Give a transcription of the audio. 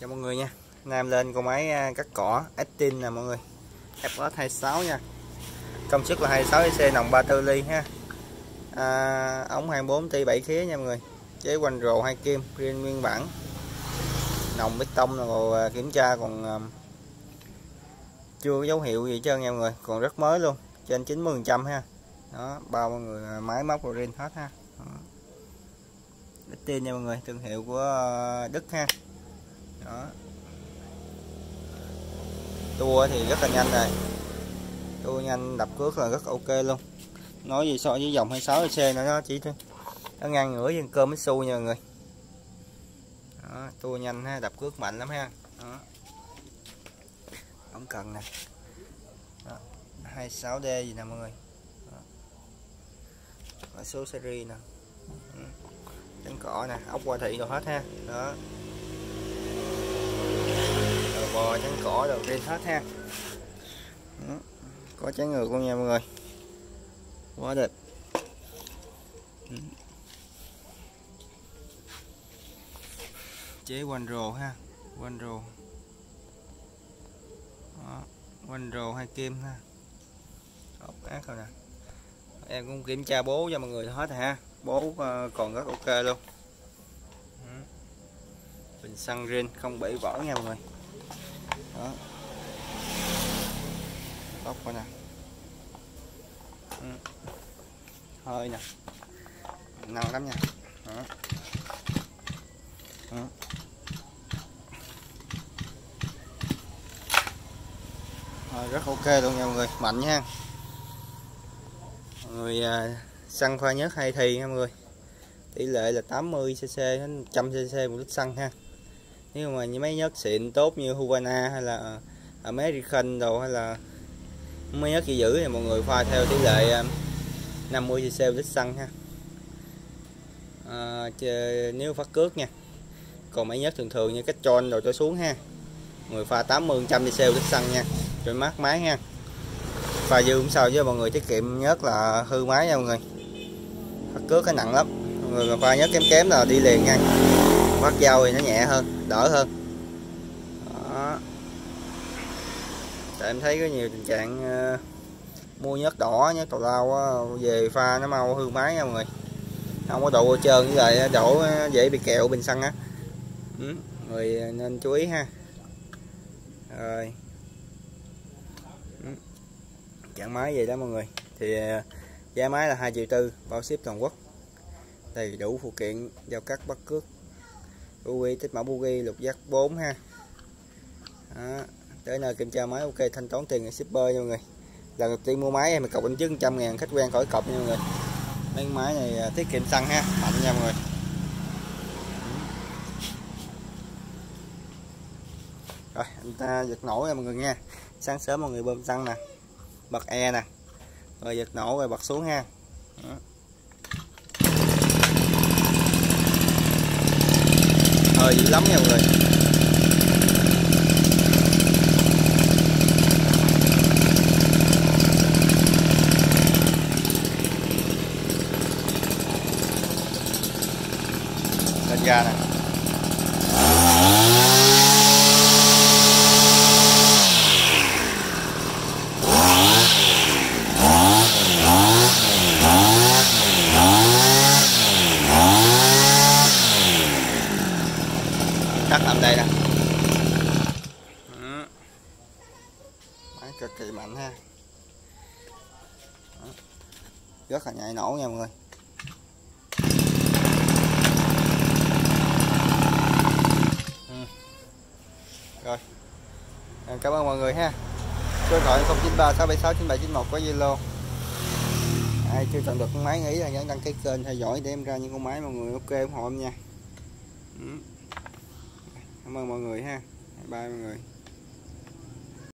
chào mọi người nha. Nam lên con máy à, cắt cỏ Actin nè mọi người. FS 26 nha. Công suất là 26 c nòng 34 ly ha. À, ống 24 t 7 khía nha mọi người. Chế quanh rồ hai kim riêng nguyên bản. Nòng bê tông rồi à, kiểm tra còn à, chưa có dấu hiệu gì trơn nha mọi người. Còn rất mới luôn trên 90 trăm ha. Đó bao mọi người máy móc rồi riêng hết ha. Actin nha mọi người thương hiệu của Đức ha đó. Tua thì rất là nhanh này, tua nhanh đập cước là rất ok luôn. Nói gì so với dòng 26 c nữa nó chỉ nó ngang ngửa với cơm su nha mọi người. Đó, tua nhanh ha đập cước mạnh lắm ha. Đó. không cần nè. 26D gì nè mọi người. Đó. số series nè. Ừ. trắng cỏ nè ốc qua thị rồi hết ha. Đó bò trắng cỏ đầu tiên hết ha. Đó. có trái ngược luôn nha mọi người. Quá đẹp. Chế quanh rồ ha quanh rồ Đó. quanh rồ hai kim ha. Ốc ác rồi nè. Em cũng kiểm tra bố cho mọi người hết ha. Bố ờ, còn rất ok luôn. Bình xăng rin không bị vỡ nha mọi người đó. Tóc coi nè. Ừ. hơi nè. Nặng lắm nha. Đó. Đó. Rồi, rất ok luôn nha mọi người. Mạnh nha. Mọi người à, xăng khoa nhất hay thì nha mọi người. Tỷ lệ là 80 cc đến 100 cc một lít xăng ha nếu mà những máy nhớt xịn tốt như Havana hay là ờ, American đồ hay là máy nhớt chỉ giữ thì mọi người pha theo tỷ lệ ờ, 50 cc lít xăng ha. À, nếu phát cước nha. Còn máy nhớt thường thường như cách tròn rồi cho xuống ha. Người pha 80 trăm cc lít xăng nha. Rồi mát máy ha. Pha dư cũng sao chứ mọi người tiết kiệm nhớt là hư máy nha mọi người. Phát cước cái nặng lắm. Mọi người mà pha nhớt kém kém là đi liền nha bắt dao thì nó nhẹ hơn đỡ hơn. Đó. Tại em thấy có nhiều tình trạng uh, mua nhớt đỏ nhớt tàu lao á, về pha nó mau hư máy nha mọi người. Không có độ bôi trơn với lại đổ ờ, dễ bị kẹo bình xăng á. Ừ, người ờ, nên chú ý ha. Rồi. Ừ, chặn trạng máy vậy đó mọi người. Thì giá máy là 2 triệu tư bao ship toàn quốc. Đầy đủ phụ kiện giao cắt bắt cước Ruby tích mã Bugi lục giác 4 ha. Đó. tới nơi kiểm tra máy, ok, thanh toán tiền người shipper nha mọi người. Lần đầu tiên mua máy em cọc em trước 100 ngàn, khách quen khỏi cọc nha mọi người. Mấy máy này à, tiết kiệm xăng ha, mạnh nha mọi người. Rồi, anh ta giật nổ nha mọi người nha. Sáng sớm mọi người bơm xăng nè, bật e nè. Rồi giật nổ rồi bật xuống ha. Đó. Hơi dữ lắm nha mọi người. Lên ga nè. Cắt làm đây nè. Máy cực kỳ mạnh ha. Rất là nhạy nổ nha mọi người. Ừ. rồi. Cảm ơn mọi người ha. Số điện thoại 093 676 9791 có Zalo. Ai chưa chọn được con máy nghĩ là nhớ đăng ký kênh theo dõi để em ra những con máy mọi người ok ủng hộ em nha. Ừ cảm ơn mọi người ha. Bye mọi người.